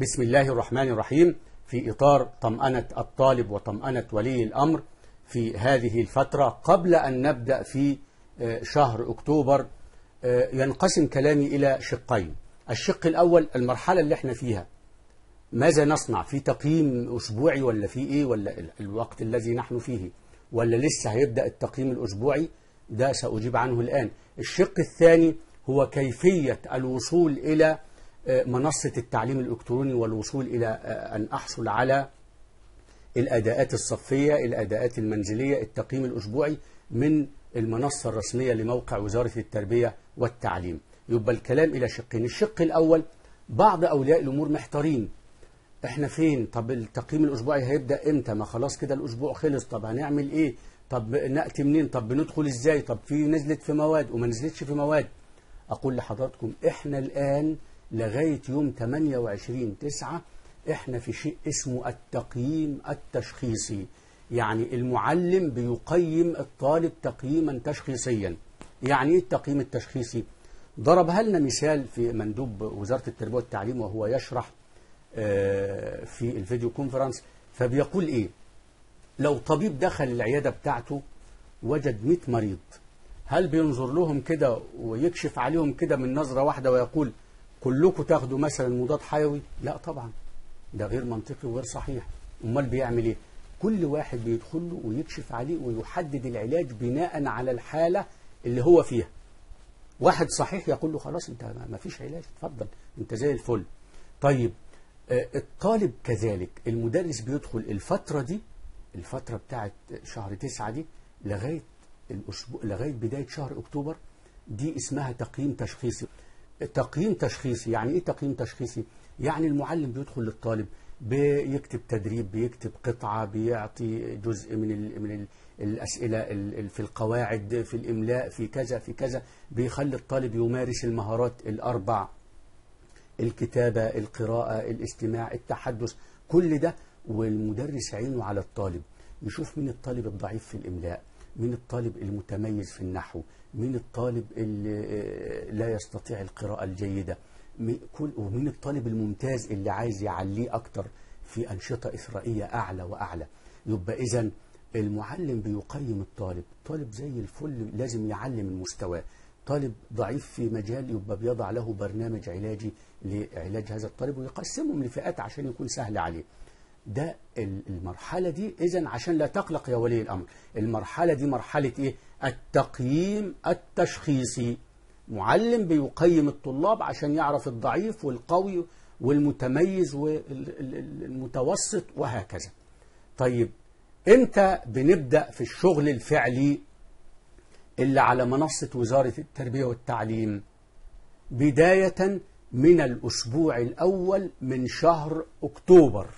بسم الله الرحمن الرحيم. في إطار طمأنة الطالب وطمأنة ولي الأمر في هذه الفترة قبل أن نبدأ في شهر أكتوبر ينقسم كلامي إلى شقين. الشق الأول المرحلة اللي إحنا فيها. ماذا نصنع؟ في تقييم أسبوعي ولا في إيه؟ ولا الوقت الذي نحن فيه؟ ولا لسه هيبدأ التقييم الأسبوعي؟ ده سأجيب عنه الآن. الشق الثاني هو كيفية الوصول إلى منصة التعليم الإلكتروني والوصول إلى أن أحصل على الأداءات الصفية الأداءات المنزلية التقييم الأسبوعي من المنصة الرسمية لموقع وزارة التربية والتعليم. يبقى الكلام إلى شقين. الشق الأول بعض أولياء الأمور محتارين. إحنا فين؟ طب التقييم الأسبوعي هيبدأ إمتى؟ ما خلاص كده الأسبوع خلص. طب هنعمل إيه؟ طب نأتي منين؟ طب بندخل إزاي؟ طب في نزلت في مواد وما نزلتش في مواد. أقول لحضراتكم إحنا الآن لغاية يوم 28 تسعة إحنا في شيء اسمه التقييم التشخيصي. يعني المعلم بيقيم الطالب تقييما تشخيصيا. يعني إيه التقييم التشخيصي؟ ضربها لنا مثال في مندوب وزارة التربية والتعليم وهو يشرح في الفيديو كونفرنس. فبيقول إيه؟ لو طبيب دخل العيادة بتاعته وجد 100 مريض هل بينظر لهم كده ويكشف عليهم كده من نظرة واحدة ويقول كلكم تاخدوا مثلا مضاد حيوي؟ لا طبعا. ده غير منطقي وغير صحيح. أمال بيعمل إيه؟ كل واحد بيدخل له ويكشف عليه ويحدد العلاج بناء على الحالة اللي هو فيها. واحد صحيح يقول له خلاص أنت ما فيش علاج اتفضل أنت زي الفل. طيب الطالب كذلك المدرس بيدخل الفترة دي الفترة بتاعت شهر تسعة دي لغاية الأسبوع لغاية بداية شهر أكتوبر دي اسمها تقييم تشخيصي. تقييم تشخيصي. يعني إيه تقييم تشخيصي؟ يعني المعلم بيدخل للطالب بيكتب تدريب بيكتب قطعة بيعطي جزء من ال من ال الأسئلة في القواعد في الإملاء في كذا في كذا. بيخلي الطالب يمارس المهارات الأربع الكتابة القراءة الاستماع التحدث كل ده. والمدرس عينه على الطالب. يشوف مين الطالب الضعيف في الإملاء. مين الطالب المتميز في النحو مين الطالب اللي لا يستطيع القراءة الجيدة ومين الطالب الممتاز اللي عايز يعليه أكتر في أنشطة إثرائية أعلى وأعلى. يبقى إذا المعلم بيقيم الطالب طالب زي الفل لازم يعلم من مستواه طالب ضعيف في مجال يبقى بيضع له برنامج علاجي لعلاج هذا الطالب ويقسمهم لفئات عشان يكون سهل عليه. ده المرحلة دي إذا عشان لا تقلق يا ولي الأمر. المرحلة دي مرحلة إيه؟ التقييم التشخيصي. معلم بيقيم الطلاب عشان يعرف الضعيف والقوي والمتميز والمتوسط وهكذا. طيب إمتى بنبدأ في الشغل الفعلي اللي على منصة وزارة التربية والتعليم؟ بداية من الأسبوع الأول من شهر أكتوبر.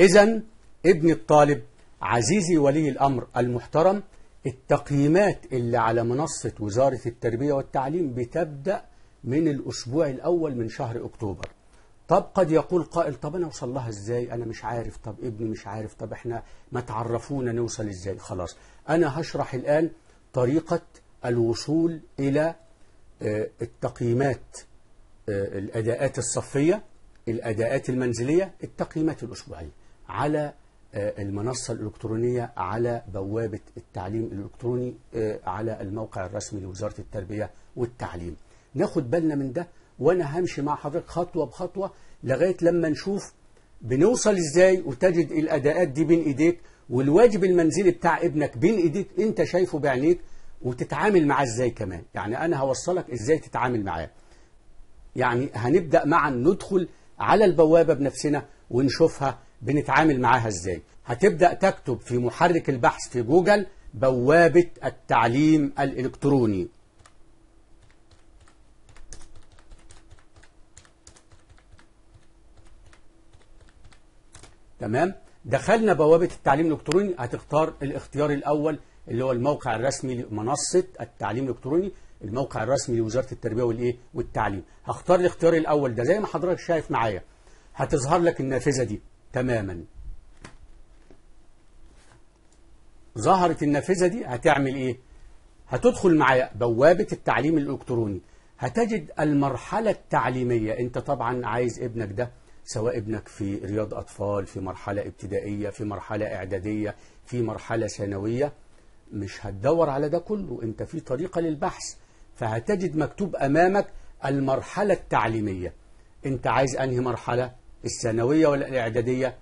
إذا ابن الطالب عزيزي ولي الأمر المحترم التقييمات اللي على منصة وزارة التربية والتعليم بتبدأ من الأسبوع الأول من شهر أكتوبر. طب قد يقول قائل طب أنا أوصل لها إزاي؟ أنا مش عارف. طب ابني مش عارف. طب إحنا ما تعرفونا نوصل إزاي؟ خلاص. أنا هشرح الآن طريقة الوصول إلى التقييمات الأداءات الصفية الأداءات المنزلية التقييمات الأسبوعية. على المنصة الإلكترونية على بوابة التعليم الإلكتروني على الموقع الرسمي لوزارة التربية والتعليم. ناخد بالنا من ده وأنا همشي مع حضرتك خطوة بخطوة لغاية لما نشوف بنوصل إزاي وتجد الأداءات دي بين إيديك والواجب المنزلي بتاع ابنك بين إيديك أنت شايفه بعينيك وتتعامل معاه إزاي كمان. يعني أنا هوصلك إزاي تتعامل معاه. يعني هنبدأ معا ندخل على البوابة بنفسنا ونشوفها بنتعامل معاها إزاي. هتبدأ تكتب في محرك البحث في جوجل بوابة التعليم الإلكتروني. تمام؟ دخلنا بوابة التعليم الإلكتروني هتختار الاختيار الأول اللي هو الموقع الرسمي لمنصة التعليم الإلكتروني الموقع الرسمي لوزارة التربية والإيه؟ والتعليم. هختار الاختيار الأول ده زي ما حضرتك شايف معايا. هتظهر لك النافذة دي. تماما. ظهرت النافذة دي هتعمل إيه؟ هتدخل معايا بوابة التعليم الإلكتروني. هتجد المرحلة التعليمية. أنت طبعا عايز ابنك ده سواء ابنك في رياض أطفال في مرحلة ابتدائية في مرحلة إعدادية في مرحلة ثانوية مش هتدور على ده كله. أنت في طريقة للبحث. فهتجد مكتوب أمامك المرحلة التعليمية. أنت عايز أنهي مرحلة؟ الثانوية ولا الإعدادية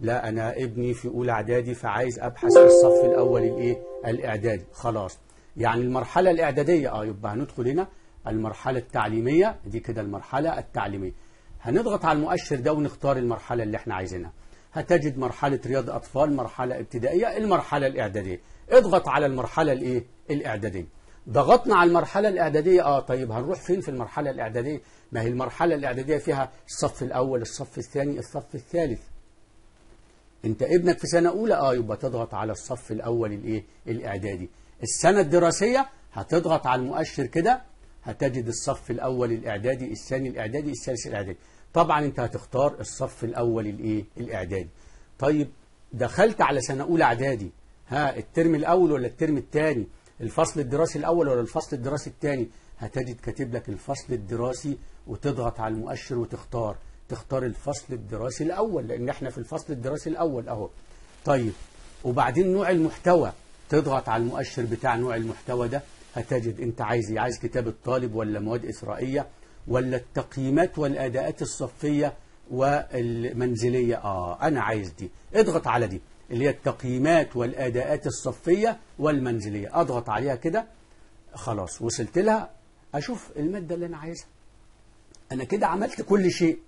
لا أنا ابني في أولى إعدادي فعايز أبحث في الصف الأول الإيه؟ الإعدادي خلاص. يعني المرحلة الإعدادية آه يبقى هندخل هنا المرحلة التعليمية. دي كده المرحلة التعليمية. هنضغط على المؤشر ده ونختار المرحلة اللي إحنا عايزينها. هتجد مرحلة رياض أطفال مرحلة ابتدائية المرحلة الإعدادية. اضغط على المرحلة الإيه؟ الإعدادية. ضغطنا على المرحلة الإعدادية. آه طيب هنروح فين في المرحلة الإعدادية؟ ما هي المرحلة الإعدادية فيها الصف الأول الصف الثاني الصف الثالث. أنت ابنك في سنة أولى آه يبقى تضغط على الصف الأول الإيه؟ الإعدادي. السنة الدراسية هتضغط على المؤشر كده هتجد الصف الأول الإعدادي الثاني الإعدادي الثالث الإعدادي. طبعا أنت هتختار الصف الأول الإيه؟ الإعدادي. طيب دخلت على سنة أولى إعدادي. ها الترم الأول ولا الترم الثاني؟ الفصل الدراسي الأول ولا الفصل الدراسي الثاني؟ هتجد كاتب لك الفصل الدراسي وتضغط على المؤشر وتختار. تختار الفصل الدراسي الأول لأن إحنا في الفصل الدراسي الأول أهو. طيب وبعدين نوع المحتوى. تضغط على المؤشر بتاع نوع المحتوى ده. هتجد أنت عايز إيه عايز كتاب الطالب ولا مواد إسرائيلية ولا التقييمات والأداءات الصفية والمنزلية. آه أنا عايز دي. اضغط على دي. اللي هي التقييمات والأداءات الصفية والمنزلية. أضغط عليها كده خلاص وصلت لها. أشوف المادة اللي أنا عايزها. أنا كده عملت كل شيء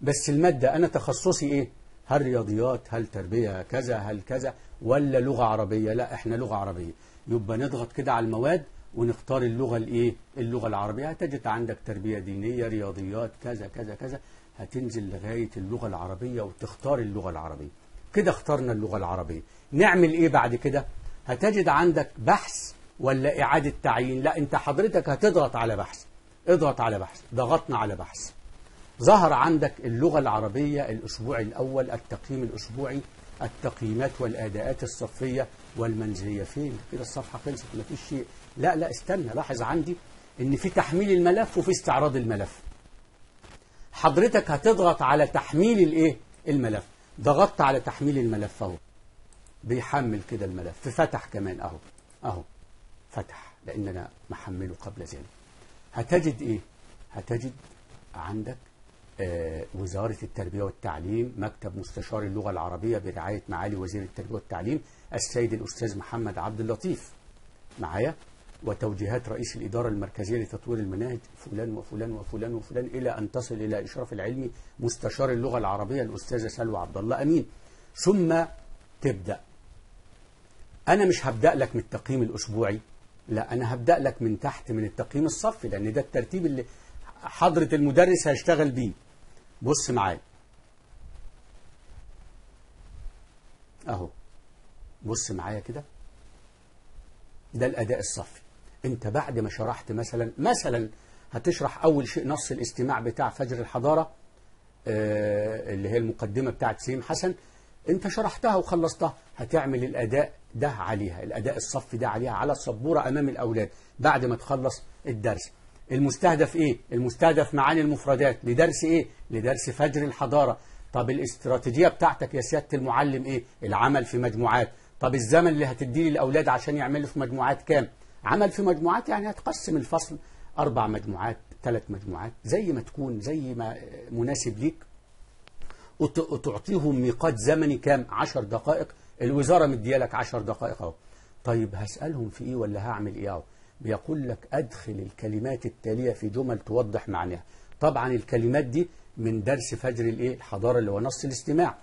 بس المادة أنا تخصصي إيه؟ هل رياضيات هل تربية كذا هل كذا ولا لغة عربية؟ لا إحنا لغة عربية. يبقى نضغط كده على المواد ونختار اللغة الإيه؟ اللغة العربية. هتجد عندك تربية دينية رياضيات كذا كذا كذا. هتنزل لغاية اللغة العربية وتختار اللغة العربية. كده اخترنا اللغة العربية. نعمل إيه بعد كده؟ هتجد عندك بحث ولا إعادة تعيين؟ لا أنت حضرتك هتضغط على بحث. اضغط على بحث. ضغطنا على بحث. ظهر عندك اللغة العربية الأسبوع الأول التقييم الأسبوعي التقييمات والأداءات الصفية والمنزلية. فين؟ كده الصفحة خلصت ما فيش شيء. لا لا استنى لاحظ عندي إن في تحميل الملف وفي استعراض الملف. حضرتك هتضغط على تحميل الإيه؟ الملف. ضغطت على تحميل الملف أهو. بيحمل كده الملف. فتح كمان أهو. أهو. فتح. لأن أنا محمله قبل ذلك. هتجد إيه؟ هتجد عندك آه وزارة التربية والتعليم مكتب مستشار اللغة العربية برعاية معالي وزير التربية والتعليم السيد الأستاذ محمد عبد اللطيف. معايا؟ وتوجيهات رئيس الإدارة المركزية لتطوير المناهج فلان وفلان وفلان وفلان إلى أن تصل إلى إشراف العلمي مستشار اللغة العربية الأستاذة سلوى عبد الله. أمين. ثم تبدأ. أنا مش هبدأ لك من التقييم الأسبوعي لا أنا هبدأ لك من تحت من التقييم الصفي لأن ده الترتيب اللي حضرة المدرس هيشتغل بيه. بص معايا. أهو. بص معايا كده. ده الأداء الصفي. انت بعد ما شرحت مثلا مثلا هتشرح أول شيء نص الاستماع بتاع فجر الحضارة آه اللي هي المقدمة بتاعت سيم حسن. انت شرحتها وخلصتها هتعمل الأداء ده عليها الأداء الصفي ده عليها على السبورة أمام الأولاد بعد ما تخلص الدرس. المستهدف إيه؟ المستهدف معاني المفردات. لدرس إيه؟ لدرس فجر الحضارة. طب الاستراتيجية بتاعتك يا سيادة المعلم إيه؟ العمل في مجموعات. طب الزمن اللي هتديه للأولاد عشان يعملوا في مجموعات كام؟ عمل في مجموعات يعني هتقسم الفصل أربع مجموعات ثلاث مجموعات زي ما تكون زي ما مناسب ليك. وتعطيهم ميقات زمني كام؟ عشر دقائق. الوزارة مديالك عشر دقائق أهو. طيب هسألهم في إيه ولا هعمل إيه أهو؟ بيقول لك أدخل الكلمات التالية في جمل توضح معناها. طبعا الكلمات دي من درس فجر الإيه؟ الحضارة اللي هو نص الاستماع.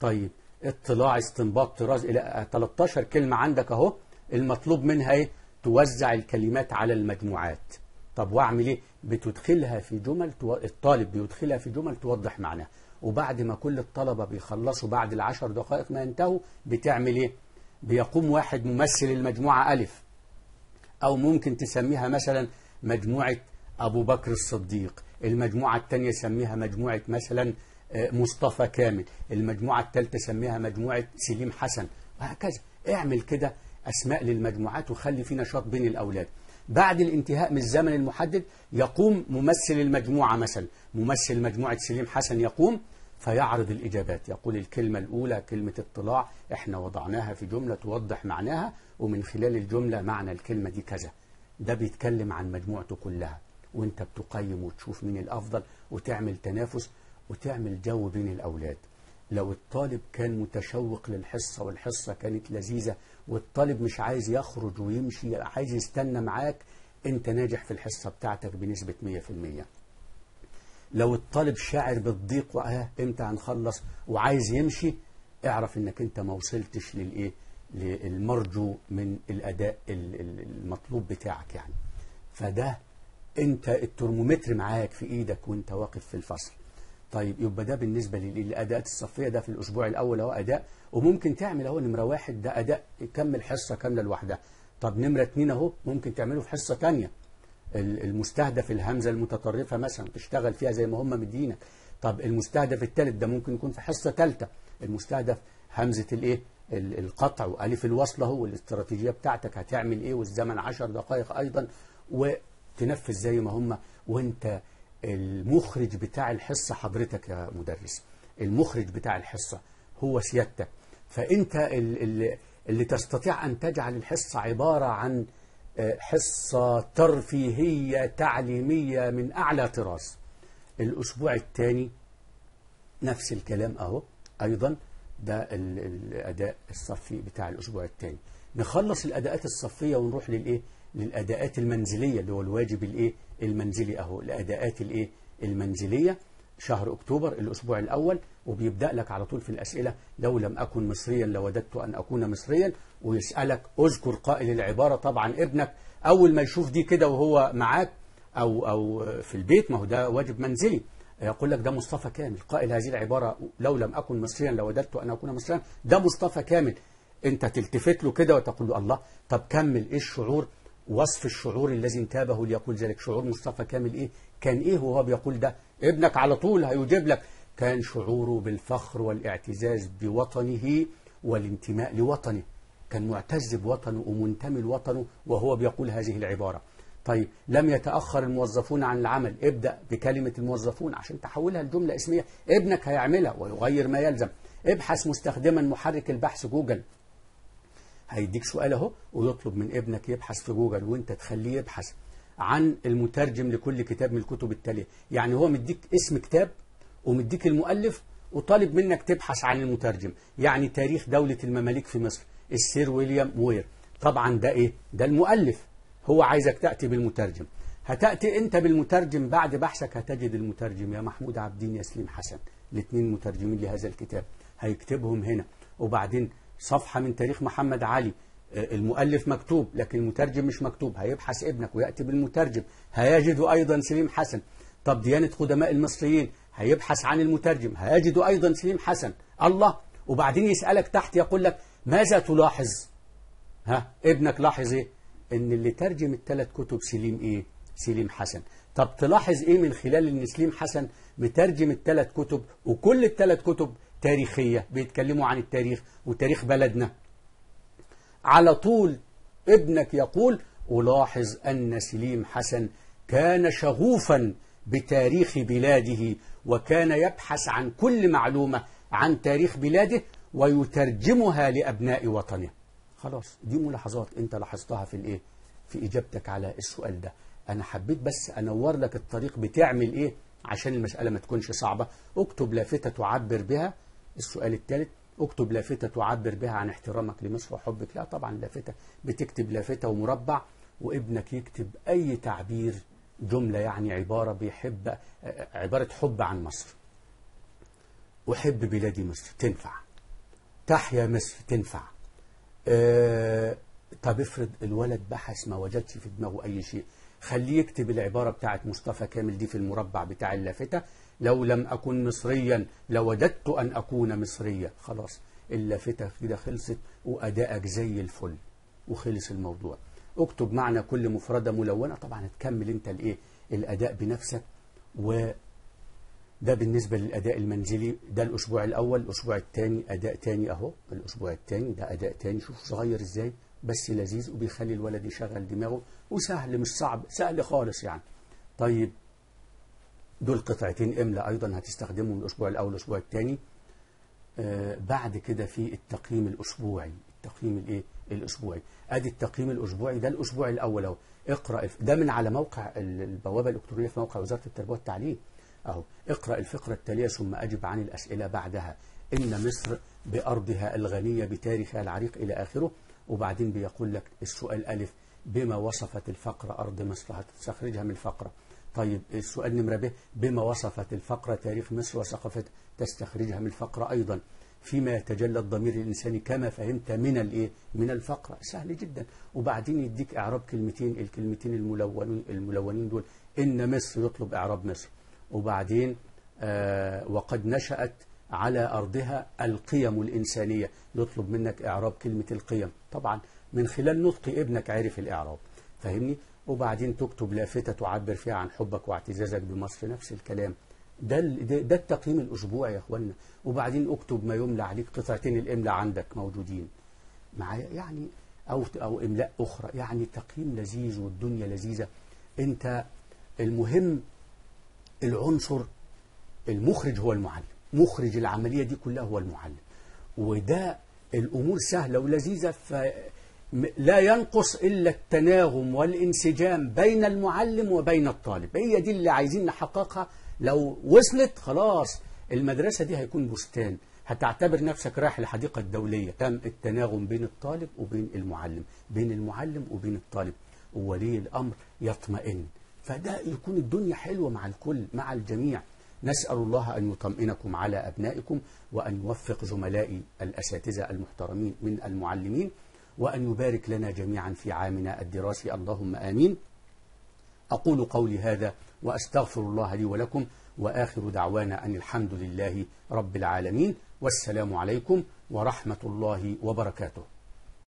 طيب اطلاع استنباط طراز إلى 13 كلمة عندك أهو. المطلوب منها إيه؟ توزع الكلمات على المجموعات. طب واعمل إيه؟ بتدخلها في جمل تو... الطالب بيدخلها في جمل توضح معناها. وبعد ما كل الطلبة بيخلصوا بعد العشر دقائق ما ينتهوا بتعمل إيه؟ بيقوم واحد ممثل المجموعة ألف. أو ممكن تسميها مثلا مجموعة أبو بكر الصديق. المجموعة الثانية سميها مجموعة مثلا مصطفى كامل. المجموعة الثالثة سميها مجموعة سليم حسن. وهكذا. اعمل كده أسماء للمجموعات وخلي في نشاط بين الأولاد. بعد الانتهاء من الزمن المحدد يقوم ممثل المجموعة مثلا. ممثل مجموعة سليم حسن يقوم فيعرض الإجابات. يقول الكلمة الأولى كلمة اطلاع إحنا وضعناها في جملة توضح معناها ومن خلال الجملة معنى الكلمة دي كذا. ده بيتكلم عن مجموعته كلها. وأنت بتقيم وتشوف مين الأفضل وتعمل تنافس وتعمل جو بين الأولاد. لو الطالب كان متشوق للحصة والحصة كانت لذيذة والطالب مش عايز يخرج ويمشي عايز يستنى معاك انت ناجح في الحصة بتاعتك بنسبة 100% لو الطالب شاعر بالضيق واه إمتى هنخلص؟ وعايز يمشي اعرف انك انت ما وصلتش للإيه؟ للمرجو من الأداء المطلوب بتاعك يعني. فده انت الترمومتر معاك في إيدك وانت واقف في الفصل. طيب يبقى ده بالنسبة للأداءات الصفية ده في الأسبوع الأول هو أداء وممكن تعمل أهو نمرة واحد ده أداء يكمل حصة كاملة لوحدها. طب نمرة اتنين أهو ممكن تعمله في حصة تانية. المستهدف الهمزة المتطرفة مثلا تشتغل فيها زي ما هم مدينك. طب المستهدف الثالث ده ممكن يكون في حصة ثالثة المستهدف همزة الإيه؟ القطع وألف الوصلة هو الاستراتيجية بتاعتك هتعمل إيه والزمن عشر دقائق أيضا وتنفذ زي ما هم وأنت المخرج بتاع الحصة حضرتك يا مدرس المخرج بتاع الحصة هو سيادتك. فأنت اللي, اللي تستطيع أن تجعل الحصة عبارة عن حصة ترفيهية تعليمية من أعلى طراز. الأسبوع الثاني نفس الكلام أهو أيضا ده الأداء الصفي بتاع الأسبوع الثاني. نخلص الأداءات الصفية ونروح للإيه؟ للأداءات المنزلية اللي هو الواجب الإيه؟ المنزلي أهو. الأداءات الإيه؟ المنزلية. شهر أكتوبر الأسبوع الأول وبيبدأ لك على طول في الأسئلة. لو لم أكن مصريا لوددت أن أكون مصريا. ويسألك أذكر قائل العبارة طبعا ابنك. أول ما يشوف دي كده وهو معاك أو, أو في البيت ما هو ده واجب منزلي. يقول لك ده مصطفى كامل. قائل هذه العبارة لو لم أكن مصريا لوددت أن أكون مصريا. ده مصطفى كامل. أنت تلتفت له كده وتقول له الله. طب كمل إيه الشعور؟ وصف الشعور الذي انتابه ليقول ذلك. شعور مصطفى كامل إيه؟ كان إيه وهو بيقول ده؟ ابنك على طول هيجيب لك. كان شعوره بالفخر والاعتزاز بوطنه والانتماء لوطنه. كان معتز بوطنه ومنتمي لوطنه وهو بيقول هذه العبارة. طيب لم يتأخر الموظفون عن العمل. ابدأ بكلمة الموظفون عشان تحولها لجملة اسمية. ابنك هيعملها ويغير ما يلزم. ابحث مستخدما محرك البحث جوجل. هيديك سؤال اهو ويطلب من ابنك يبحث في جوجل وانت تخليه يبحث عن المترجم لكل كتاب من الكتب التالية. يعني هو مديك اسم كتاب ومديك المؤلف وطالب منك تبحث عن المترجم. يعني تاريخ دولة المماليك في مصر السير ويليام وير. طبعا ده إيه؟ ده المؤلف. هو عايزك تأتي بالمترجم. هتأتي أنت بالمترجم بعد بحثك هتجد المترجم يا محمود عبدين يا سليم حسن. الاثنين مترجمين لهذا الكتاب. هيكتبهم هنا. وبعدين صفحة من تاريخ محمد علي. المؤلف مكتوب لكن المترجم مش مكتوب. هيبحث ابنك ويأتي بالمترجم. هيجد أيضا سليم حسن. طب ديانة قدماء المصريين هيبحث عن المترجم. هيجد أيضا سليم حسن. الله. وبعدين يسألك تحت يقول لك ماذا تلاحظ؟ ها ابنك لاحظ إيه؟ إن اللي ترجم الثلاث كتب سليم إيه؟ سليم حسن. طب تلاحظ إيه من خلال إن سليم حسن مترجم الثلاث كتب؟ وكل الثلاث كتب تاريخية بيتكلموا عن التاريخ وتاريخ بلدنا. على طول ابنك يقول ألاحظ أن سليم حسن كان شغوفا بتاريخ بلاده وكان يبحث عن كل معلومة عن تاريخ بلاده ويترجمها لأبناء وطنه. خلاص دي ملاحظات أنت لاحظتها في الإيه؟ في إجابتك على السؤال ده. أنا حبيت بس أنور لك الطريق بتعمل إيه؟ عشان المسألة ما تكونش صعبة. اكتب لافتة تعبر بها السؤال الثالث اكتب لافتة تعبر بها عن احترامك لمصر وحبك. لا طبعا لافتة. بتكتب لافتة ومربع وابنك يكتب أي تعبير جملة يعني عبارة بيحب عبارة حب عن مصر. أحب بلادي مصر تنفع. تحيا مصر تنفع. أه طب افرض الولد بحث ما وجدش في دماغه أي شيء. خليه يكتب العبارة بتاعت مصطفى كامل دي في المربع بتاع اللافتة. لو لم أكن مصريا لوددت أن أكون مصريا خلاص اللافتة كده خلصت وأدائك زي الفل. وخلص الموضوع. اكتب معنى كل مفردة ملونة. طبعا هتكمل أنت الإيه؟ الأداء بنفسك. و ده بالنسبة للأداء المنزلي. ده الأسبوع الأول الأسبوع الثاني أداء تاني أهو. الأسبوع الثاني ده أداء تاني شوف صغير إزاي. بس لذيذ وبيخلي الولد يشغل دماغه. وسهل مش صعب سهل خالص يعني. طيب دول قطعتين إملا أيضا هتستخدمهم الأسبوع الأول والأسبوع الثاني آه، بعد كده في التقييم الأسبوعي. التقييم الإيه؟ الأسبوعي. أدي التقييم الأسبوعي ده الأسبوع الأول أهو. اقرأ الف- ده من على موقع ال- البوابة الإلكترونية في موقع وزارة التربية والتعليم أهو. اقرأ الفقرة التالية ثم أجب عن الأسئلة بعدها. إن مصر بأرضها الغنية بتاريخها العريق إلى آخره. وبعدين بيقول لك السؤال ألف بما وصفت الفقرة أرض مصر؟ هتستخرجها من الفقرة. طيب السؤال نمرة ب بما وصفت الفقرة تاريخ مصر وثقافتها تستخرجها من الفقرة أيضا فيما يتجلى الضمير الإنساني كما فهمت من الإيه؟ من الفقرة. سهل جدا. وبعدين يديك إعراب كلمتين الكلمتين الملونين الملونين دول إن مصر يطلب إعراب مصر. وبعدين آه وقد نشأت على أرضها القيم الإنسانية. يطلب منك إعراب كلمة القيم. طبعا من خلال نطق ابنك عارف الإعراب. فاهمني؟ وبعدين تكتب لافتة تعبر فيها عن حبك واعتزازك بمصر نفس الكلام. ده ده, التقييم الأسبوعي يا أخوانا وبعدين اكتب ما يملى عليك قطعتين الإملاء عندك موجودين. معايا؟ يعني أو أو إملاء أخرى. يعني تقييم لذيذ والدنيا لذيذة. أنت المهم العنصر المخرج هو المعلم. مخرج العملية دي كلها هو المعلم. وده الأمور سهلة ولذيذة فلا ينقص إلا التناغم والانسجام بين المعلم وبين الطالب. هي دي اللي عايزين نحققها؟ لو وصلت خلاص المدرسة دي هيكون بستان. هتعتبر نفسك رايح الحديقة الدولية تم التناغم بين الطالب وبين المعلم بين المعلم وبين الطالب. وولي الأمر يطمئن. فده يكون الدنيا حلوة مع الكل مع الجميع. نسأل الله أن يطمئنكم على أبنائكم وأن يوفق زملائي الأساتذة المحترمين من المعلمين. وأن يبارك لنا جميعا في عامنا الدراسي. اللهم آمين. أقول قولي هذا وأستغفر الله لي ولكم. وآخر دعوانا أن الحمد لله رب العالمين. والسلام عليكم ورحمة الله وبركاته.